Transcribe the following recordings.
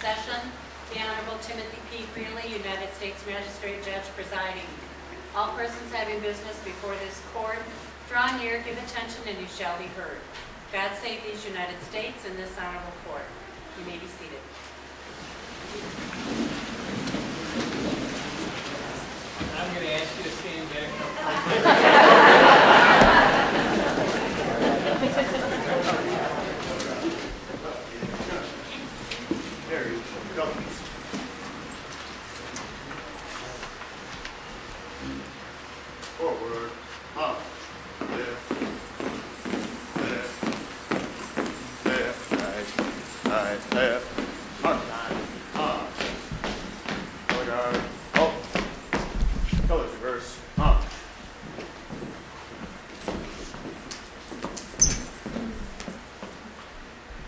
session. The Honorable Timothy P. Greeley, United States Magistrate Judge presiding. All persons having business before this court, draw near, give attention, and you shall be heard. God save these United States and this honorable court. You may be seated.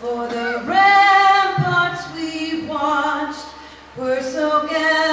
For the ramparts we watched were so gallant.